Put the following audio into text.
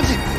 マジ。